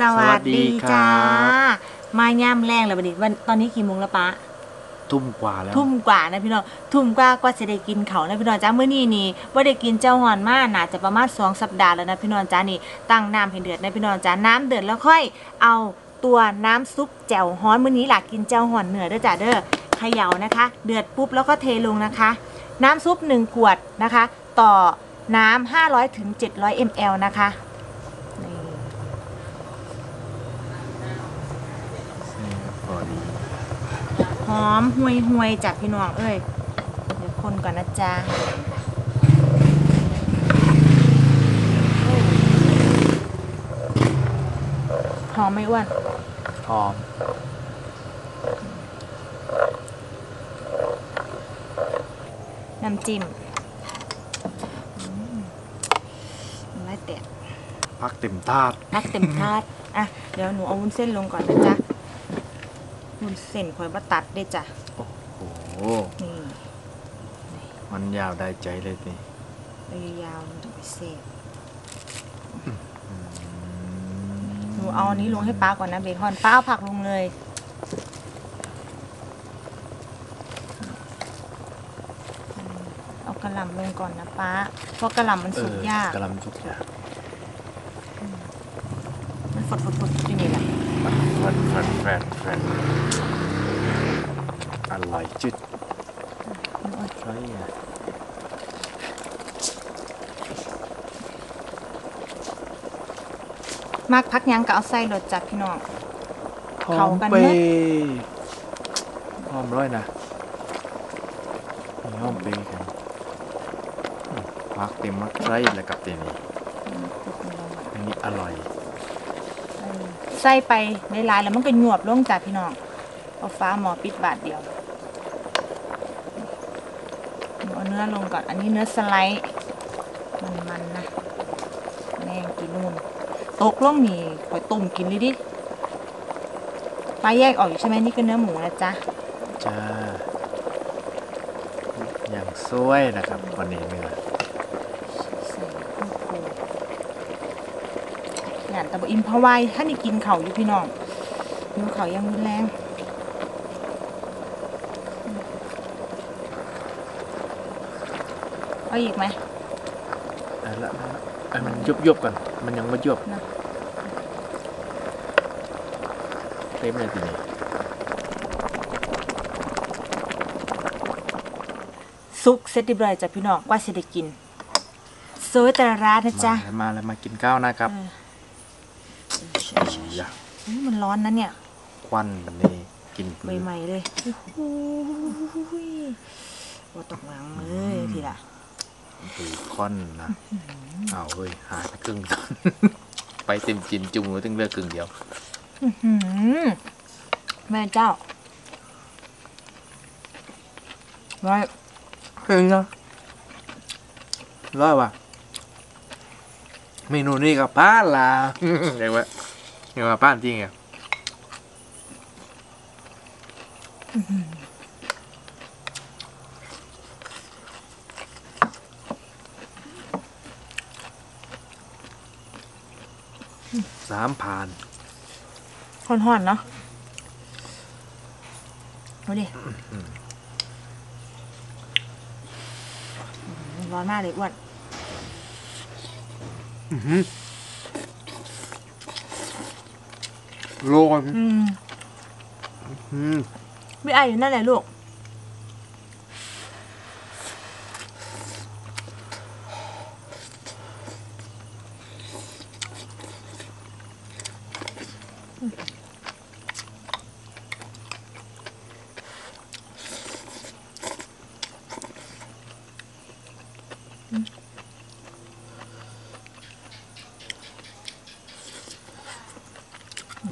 สวัสดีจ้าสวัสดีครับมาย่ามแรงแล้วบัดนี้วันตอนนี้กี่โมงแล้วปะทุ่มกว่าแล้ว ทุ่มกว่านะพี่น้องทุ่มกว่ากว่าจะได้กินเขาวนะพี่น้องจ้าเมื่อนี้นี่ว่าได้กินเจ้าหอนมาน่าจะประมาณสองสัปดาห์แล้วนะพี่น้องจ้านี่ตั้งน้ำให้เดือดนะพี่น้องจ้าน้ำเดือดแล้วค่อย เอาตัวน้ำซุปแจ่วฮ้อนมื้อนี้หลักกินเจ้าหอนเหนือเด้อจ้าเด้อเขย่านะคะ เดือดปุ๊บแล้วก็เทลงนะคะ น้ำซุป1ขวดนะคะ ต่อน้ำ500ถึง700 ml นะคะนี่ นี่พอดี หอมห่วยห่วยๆจากพี่น้องเอ้ยเดี๋ยวคนก่อนนะจ๊ะหอมไหม่อ้วนหอมน้ำจิ้มอืมน้ำลายแตกพักเต็มธาตุพักเต็มทาดอะเดี๋ยวหนูเอาวุ้นเส้นลงก่อนนะจ๊ะ วุ้นเส้นคอยมาตัดได้จ้ะโอ้โหนี่มันยาวได้ใจเลยนี่ระยะยาวมันจะไปเสพหนูเอาอันนี้ลงให้ป้าก่อนนะเบคอนป้าเอาผักลงเลย เอากระหล่ำลงก่อนนะป้า เพราะกระหล่ำมันเอสุกอยากกำลังทุกอย่างมันฝดฝดฝดอยู่นี่แหละ แฟนแฟนแฟนแฟนอร่อยจุดใช่ไงมากพักยังก็เอาไส้รสจัดพี่น้อง หอเข้ามกันเปเนอะย์หอมร้อยนะนี่หอมเปย์กันอืมพักเต็มมักไส้แล้วกับเต็มนี่อันนี้อร่อย ไส้ไปในลายๆแล้วมันก็หยวบลงจากพี่น้องเอาฟ้าหมอปิดบาทเดียวเอาเนื้อลงก่อน อันนี้เนื้อสไลด์มันๆนะแม่งกินนู่นตกลงนี่ขอยต้มกินเลยดิปลาแยกออกอยู่ใช่ไหมนี่ก็เนื้อหมูนะจ๊ะจ้าอย่างสวยนะครับวันนี้เนื้อ ใส่ข้าวโพด งานตะบอิมพะไวถ้านี่กินเขาวอยู่พี่น้องหิวเขาวยังรุนแรงเอาอีกไหมเอาละเอาละไอ้มันยุบยุบๆก่อน มันยังไม่ยุบนะ เต็มเลยทีนี้ซุกเสร็จเรียบร้อยจ้ะพี่น้องกว่าสิได้กินโซยแต่ละร้านนะจ๊ะมาแล้วมาแล้วมากินข้าวนะครับ เออ อย่าอุ๊ยมันร้อนนะเนี่ย ควันแบบนี้กินพื้นใหม่ๆเลยโอ้โหว่าตกหลังเลยพี่ละผือควันนะเอาเฮ้ยหายไปครึ่งไปเต็มจินจุงไว้ตั้งเลือกครึ่งเดียวอื้อหือแม่เจ้าไว้เฮ้ยนะร้อยว่ะเมนูนี้กับป้าลาเรียกว่า เรียกว่าป้านจริงอะสามผ่านห่อนๆเนาะดูดิร้อนมากเลยอ้วน โลนอืม อืมไม่ไออยู่นั่นแหละลูก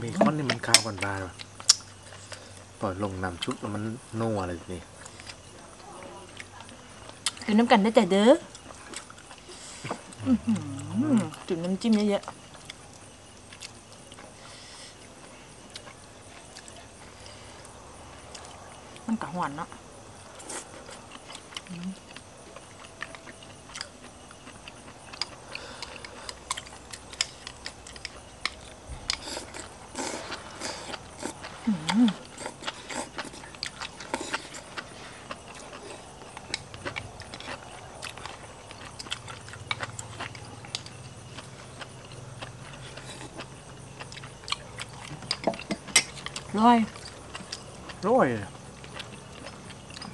เบคอนนี่มัน ข้าวกันบ้านว่ะปล่อยลงน้ำชุบแล้วมันนัวเลยนี่กินน้ำกันได้แต่เด้ออื้อหือจุ่มน้ำจิ้มเยอะๆมันกะหวานเนาะ ร้อยร้อย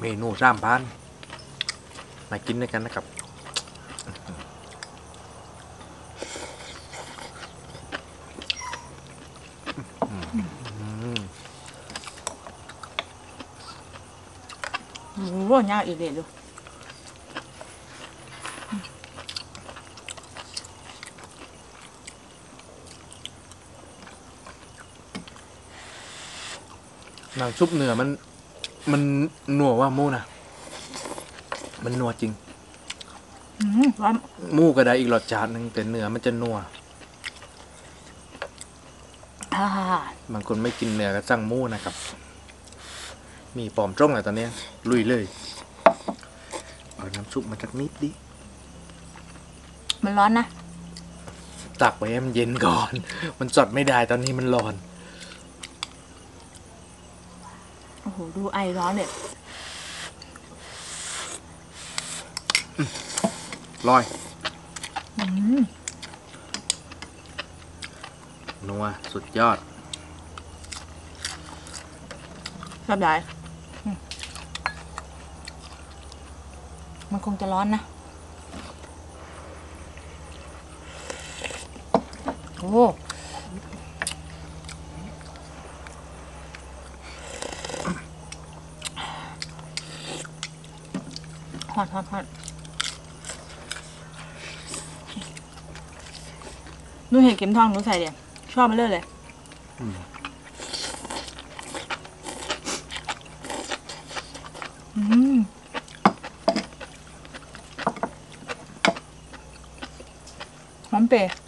เมนูสามพันมากินด้วยกันนะครับโอ้โหยากอีกเลยดู น้ำซุปเนื้อมัน มันนัวว่าหมูนะมันนัวจริงอืมร้อนหมูก็ได้อีกรสชาติหนึ่งแต่เนื้อมันจะนัวอ่าบางคนไม่กินเนื้อก็สั่งหมูนะครับ มีปลอมจ้องอะไรตอนเนี้ย ลุยเลยเอาน้ำซุปมาจากนิดดิมันร้อนนะตักไว้ให้มันเย็นก่อน มันจดไม่ได้ตอนนี้มันร้อน โอ้โห ดูไอร้อนเลยร้อยอืมนัวสุดยอดชอบได้อืมมันคงจะร้อนนะ โอ้ อตฮอตฮอตหนูเห็นเข็มทองหนูใส่เดียวชอบมันเลยเลยอืมหอมเปรี้ยว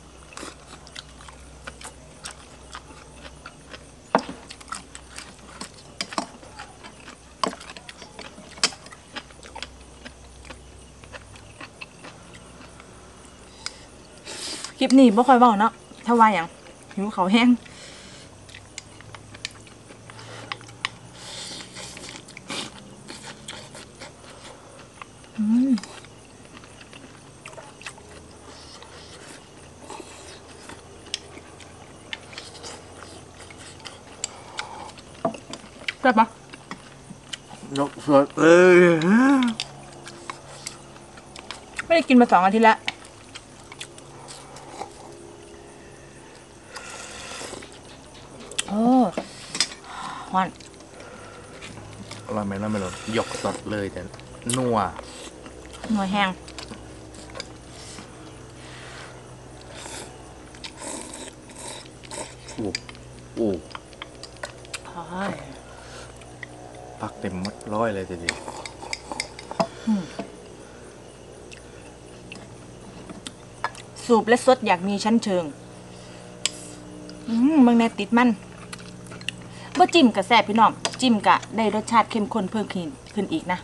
ลิปนี้บ่ค่อยเบาเนาะถ้าว่าอย่างหิวเขาวแห้งแซ่บปะยกสดเอ้ยไม่ได้กินมาสองอาทิตย์แล้ว หวานอร่อยไหมล่ะไม่รู้ยกสดเลยแต่นัวหน่วยแห้งอู้อู้ใช่พักเต็มหมดร้อยเลยทีเดียวสูบและสดอยากมีชั้นเชิง อืมเมืองในติดมัน บ่จิ้มกับแซ่บพี่น้องจิ้มกะได้รสชาติเข้มข้นเพิ่มขึ้นขึ้นอีกนะ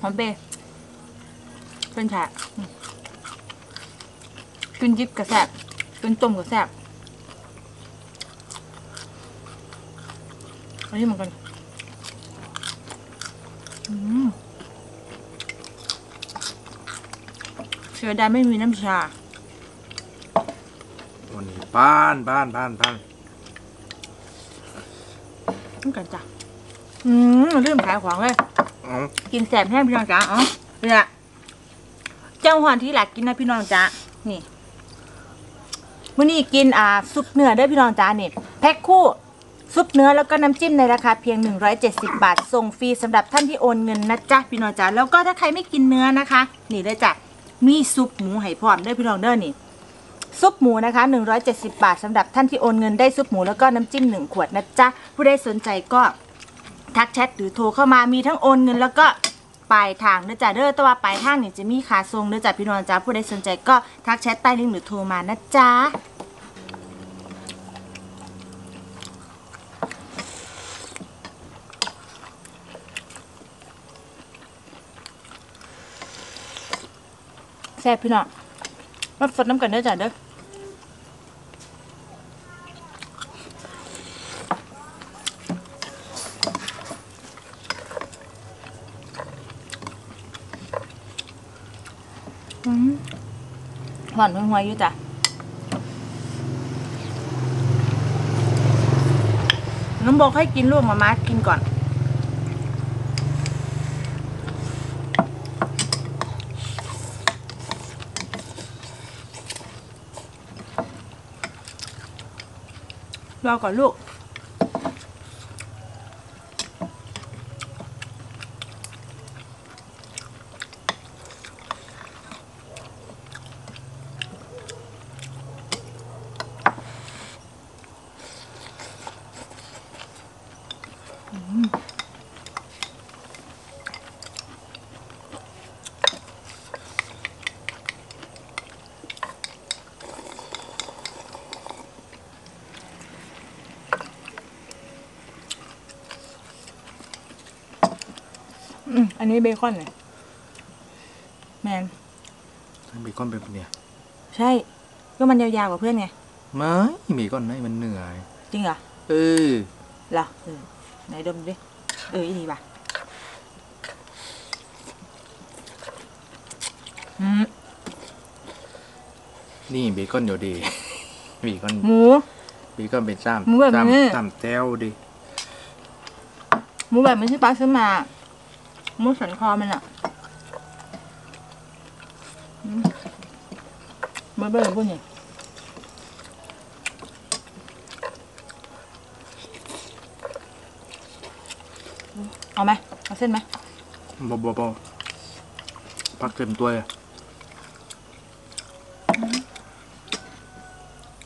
หอมเบย์เป็นฉากอืมกินยิบกระแซบกินต้มกระแซบอันนี้เหมือนกันอืมเสียดายไม่มีน้ำชาวันนี้บ้านบ้านบ้านบ้านต้องกันจ้ะ อืมลืมขายของเลยเอา กินแสบแห้งพี่น้องจ๋าอ๋อเนี่ยเจ้าหอนที่หลักกินนะพี่น้องจ๋านี่มื่อนี้กินอ่าซุปเนื้อเด้วยพี่น้องจ๋านี่แพ็คคู่ซุปเนื้อแล้วก็น้ำจิ้มในราคาเพียง 170 บาท ส่งฟรีสำหรับท่านที่โอนเงินนะจ๊ะพี่น้องจ๋าแล้วก็ถ้าใครไม่กินเนื้อนะคะ นี่เลยจ้ะมีซุปหมูไห่พร้อมเด้วยพี่น้องเด้อนี่ซุปหมูนะคะ 170 บาทสำหรับท่านที่โอนเงินได้ซุปหมูแล้วก็น้ำจิ้ม1ขวดนะจ๊ะผู้ใดสนใจก็ ทักแชทหรือโทรเข้ามามีทั้งโอนเงินแล้วก็ปลายทางเนื้อจ้าเด้อแต่ว่าปลายทางเนี่ยจะมีขาทรงเนื้อจ้าพี่น้อจ้าผู้ใดสนใจก็ทักแชทใต้ลิงก์หรือโทรมานะจ๊ะแซ่บพี่น้องมาสดน้ำกันเนื้อจ้าเด้อ ห่อนห่วยๆอยู่จ้ะน้องบอกให้กินลูกมามากินก่อนรอก่อนลูก อืมอันนี้เบคอนเลยแมนเบคอนเป็นเนี่ยใช่ ก็มันยาวๆกว่าเพื่อนไงไม่เบคอนไหนมันเหนื่อยจริงเหรอเออเหรอเออไหนดมดิเอออีนี่ป่ะอืมนี่เบคอนเดี๋ยวดีเบคอนหมู เบคอนเป็นซ้หมูแบบำนี้ซ้ำซ้ำแต้วดิหมูแบบไม่ใช่ปลาซื้อมา หมูสันคอมันอะอืมเบอร์เบอร์พวกนี้เอาไหมเอาเส้นไหมบอบอบอพักเต็มตัวเลย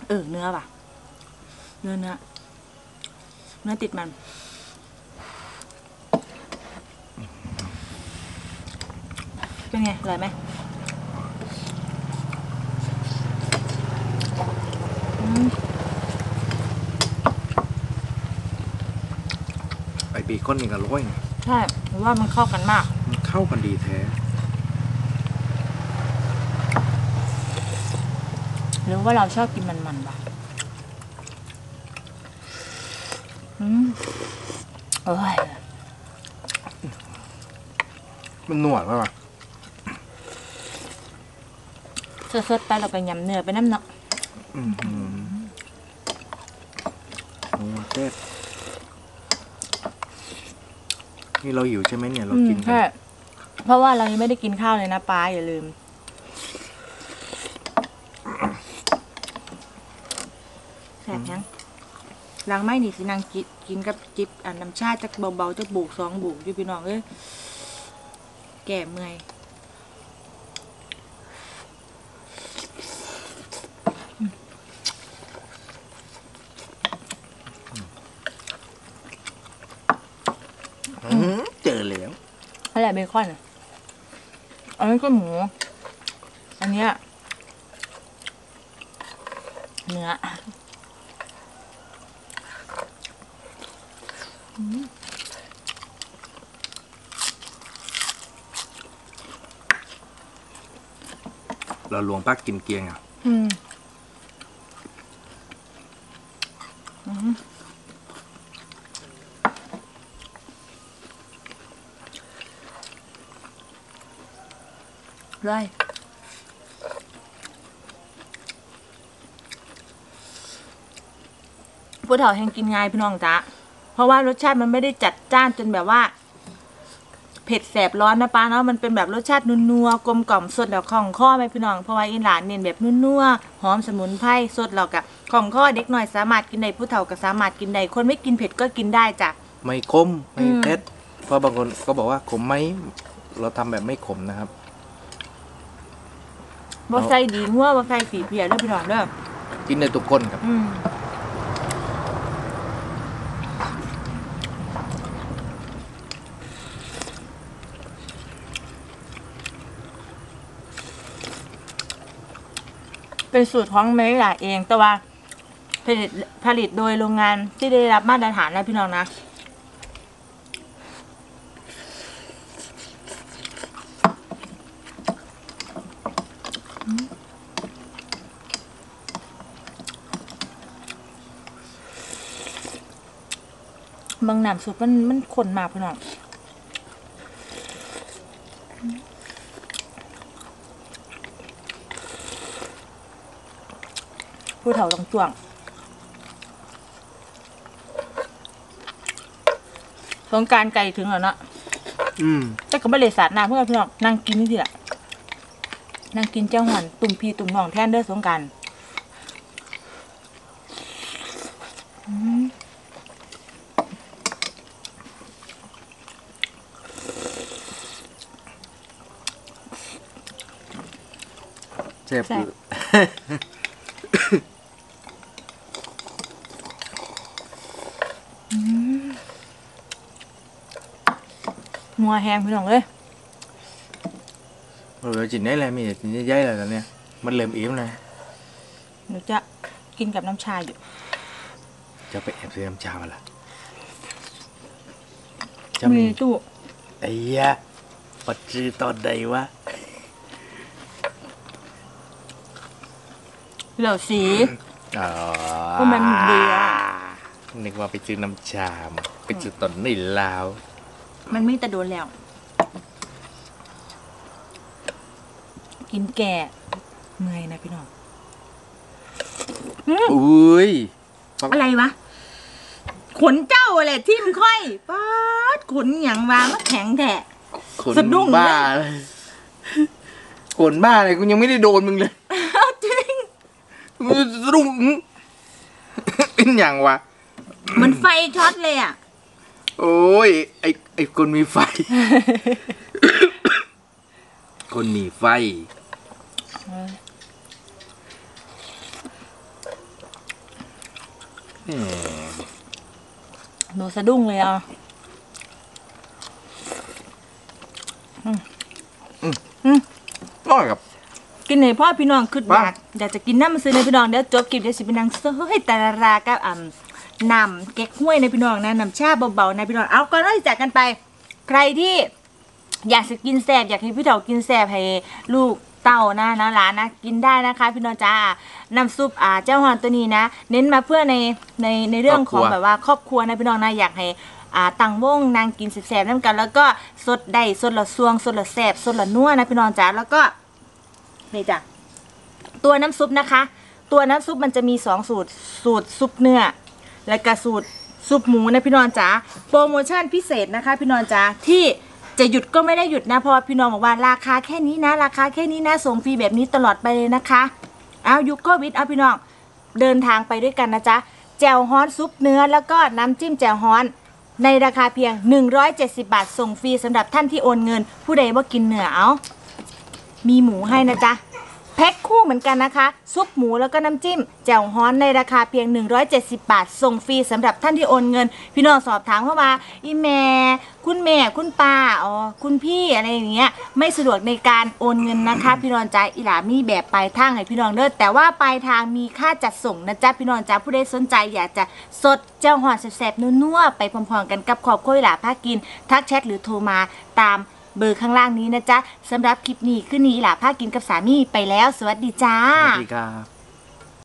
เออเนื้อป่ะ เนื้อเนื้อเนื้อติดมัน เป็นไงอร่อยไหมอืมไอเบคอนนี่ก็ร้อยนะใช่ผมว่ามันเข้ากันมาก มันเข้ากันดีแท้ หรือว่าเราชอบกินมันๆป่ะอืมเอ้ย มันหนวดป่ะวะ สดๆไปเราก็ยำเนื้อไปน้ำเนาะอืมอืมโอ้แซ่บนี่เราหิวใช่ไหมเนี่ย เรากินอืมกัใช่นเพราะว่าเรายังไม่ได้กินข้าวเลยนะป้าอย่าลืม แสบยังล้างไม่นี่สินางกินกินกับจิบอันน้ำชาจักเบาๆจักบุกสองบุกอยู่พี่น้องเอ้ยแก่เมื่อย เจอแล้วอะไรเบคอนอะอันนี้ก็หมู อันเนี้ยเนื้อเราลวงปักกินเกียงอะ อืม ไรผู้เฒ่าแห่งกินง่ายพี่น้องจ๊ะเพราะว่ารสชาติมันไม่ได้จัดจ้านจนแบบว่า เผ็ดแสบร้อนนะป้าเนาะมันเป็นแบบรสชาตินัวๆกลมกล่อมสดแล้วของข้อไหมพี่น้องเพราะว่าอีหลานเน้นแบบนัวๆหอมสมุนไพรสดแล้วกับของข้อเด็กหน่อยสามารถกินได้ผู้เฒ่าก็สามารถกินได้คนไม่กินเผ็ดก็กินได้จ้ะไม่ขมไม่อืมเผ็ดเพราะบางคนก็บอกว่าขมไหมเราทำแบบไม่ขมนะครับ บ่ใส่ดีงัวบ่ใส่สีเพียเด้อพี่น้องเด้อกินในทุกคนครับ อืมเป็นสูตรของเมย์หลาเองแต่ว่าผลิตผลิตโดยโรงงานที่ได้รับมาตรฐานนะพี่น้องนะ บางน้ำซุปมันมันข้นมากพี่น้องผู้เฒ่าต้องจ้วงสงกรารไก่ถึงแล้วเนาะอืมแต่ก็ไม่เลยสาดน้ำเพื่อนพี่น้องนั่งกินนี่ทีละนั่งกินเจ้าหันตุ่มพีตุ่มน้องแทนเด้อสงกราร เจ็บอยู่นัวแห้งพี่น้องเลยเราจินได้เลยมีแต่จินใหญ่ๆเลยตอนเนี้ยมันเริ่มอิ่มเลยหนูจะกินกับน้ำชาอยู่ จะไปแอบซื้อน้ำชามาละจะมีมีตู้ไอ้ยะปัจจือตอนใดวะ เหลือสีอ๋อเพราะมันเบื่อนึกว่าไปซื้อน้ำชามาไปซื้อตอนนี่ลาว มันไม่แต่โดนแล้ว กินแก่เมื่อยนะพี่น้องอุ้ยอะไรวะ ขนเจ้าอะไรทิ่มค่อยป๊าดขนหยังวางมาแข็งแท้ขนสะดุ้งเลยบ้าเลยขนบ้าเลยกูยังไม่ได้โดนมึงเลยจริง มึงสะดุ้งเป็นอย่างวะ มันไฟช็อตเลยอะ โอ้ย ไอไอคนมีไฟ คนมีไฟแหมหนูสะดุ้งเลยอะ ร้อยกับ กิ นให้พ่อพี่น้องขึ้นอว่ายากอยากจะกินน้ำมันซื้อในพี่น้องเดี๋ยวจบกินเดี๋ยวสิเป็นนางเซ้ยแต่ละรากับอ่ำนำเก๊กห้วยในพี่น้องนะนำชาเบาๆในพี่น้องเอาก่อนที่จากกันไป ใครที่อยากจะกินแสบอยากให้พี่เฒ่ากินแสบให้ลูกเต้านะนะหลานนะกินได้นะคะ พี่น้องจ้าน้ำซุปอ่าเจ้าหอนตัวนี้นะ เน้นมาเพื่อในในในเรื่องของแบบว่าครอบครัวนะพี่น้องนะอยากให้อ่าตังวงนางกินแสบๆน้ำกัน แล้วก็สดได้สดละซวงสดละแสบสดละนัวนะพี่น้องจ้าแล้วก็ นี่จ้ะตัวน้ำซุปนะคะ ตัวน้ำซุปมันจะมีสองสูตรสูตรซุปเนื้อ และก็สูตรซุปหมูนะพี่นองจ๋าโปรโมชั่นพิเศษนะคะ พี่นองจ๋าที่จะหยุดก็ไม่ได้หยุดนะเพราะพี่น้องบอกว่าราคาแค่นี้นะ ราคาแค่นี้นะส่งฟรีแบบนี้ตลอดไปเลยนะคะเอายุคโควิดเอาพี่น้องเดินทางไปด้วยกันนะจ๊ะแจ่วฮ้อนซุปเนื้อแล้วก็น้ำจิ้มแจ่วฮ้อนในราคาเพียง 170 บาท ส่งฟรีสำหรับท่านที่โอนเงิน ผู้ใดว่ากินเนื้อเอา มีหมูให้นะจ๊ะแพ็คคู่เหมือนกันนะคะ ซุปหมูแล้วก็น้ำจิ้ม แจ่วฮ้อนในราคาเพียง 170 บาท ส่งฟรีสำหรับท่านที่โอนเงิน พี่น้องสอบถามเข้ามาอีแม่คุณแม่คุณป้าอ๋อคุณพี่อะไรอย่างเงี้ยไม่สะดวกในการโอนเงินนะคะ พี่น้องจ้าอีหลามีแบบปลายทางให้พี่น้องเด้อแต่ว่าปลายทางมีค่าจัดส่งนะจ๊ะพี่น้องจ้าผู้ใดสนใจอยากจะสดเจ้าหอนแสบๆนัวๆไปพร้อมๆกันกับขอบคุยหลาพากิน ทักแชทหรือโทรมาตาม เบอร์ข้างล่างนี้นะจ๊ะสำหรับคลิปนี้คืนนี้หล่ะพากินกับสามีไปแล้ว สวัสดีจ้า สวัสดีครับ